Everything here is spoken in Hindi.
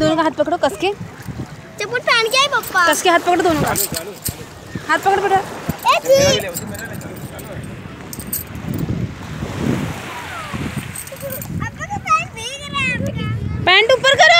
पकड़ो कस के। चप्पल पहन के पप्पा। कस के हाथ पकड़ो दोनों का। हाथ पकड़ बेटा। भीग रहा पैंट ऊपर करो।